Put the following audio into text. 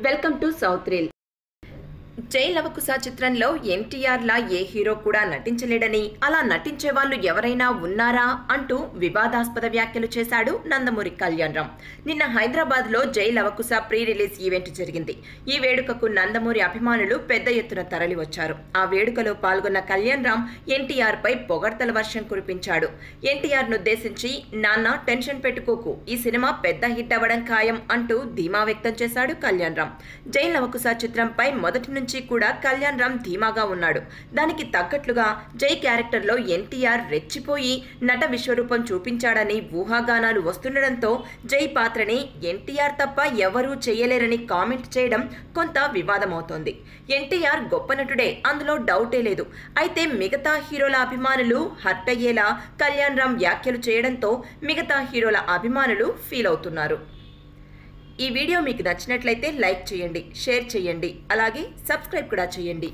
Welcome to South Rail. జై లవకుశ చిత్రంలో ఎన్టీఆర్ లా ఏ hero కూడా నటించలేడని అలా నటించే వాళ్ళు ఎవరైనా ఉన్నారా అంటూ వివాదాస్పద వ్యాఖ్యలు చేశాడు నందమూరి కళ్యాణ్ రామ్. నిన్న హైదరాబాద్లో జై లవకుశ ప్రీ రిలీజ్ ఈవెంట్ జరిగింది. ఈ వేడుకకు నందమూరి అభిమానులు పెద్ద ఎత్తున తరలి వచ్చారు ఆ వేడుకలో పాల్గొన్న కళ్యాణ్ రామ్ ఎన్టీఆర్ పై పొగడ్తల వర్షం కురిపించాడు. ఎన్టీఆర్ నుద్దేశించి నాన్న టెన్షన్ పెట్టుకోకు ఈ సినిమా పెద్ద హిట్ అవ్వడం ఖాయం అంటూ ధీమా వ్యక్తం చేశాడు కళ్యాణ్ రామ్. జై లవకుశ చిత్రంపై మొదటి నుంచి కూడా కళ్యాణ్ రామ్ ధీమాగా ఉన్నాడు. దానికి తగ్గట్లుగా జై క్యారెక్టర్లో ఎన్టీఆర్ రెచ్చిపోయి నట విశ్వరూపం చూపించాడని ఊహాగానాలు వస్తుండడంతో జై పాత్రని ఎన్టీఆర్ తప్ప ఎవరూ చేయలేరని కామెంట్ చేయడం కొంత వివాదమవుతోంది. ఎన్టీఆర్ గొప్ప నటుడే అందులో డౌటే లేదు. అయితే మిగతా హీరోల అభిమానులు హర్ట్ అయ్యేలా కళ్యాణ్ రామ్ వ్యాఖ్యలు చేయడంతో మిగతా హీరోల అభిమానులు ఫీల్ అవుతున్నారు. ఈ వీడియో మీకు నచ్చినట్లయితే లైక్ చేయండి షేర్ చేయండి అలాగే సబ్స్క్రైబ్ కూడా చేయండి.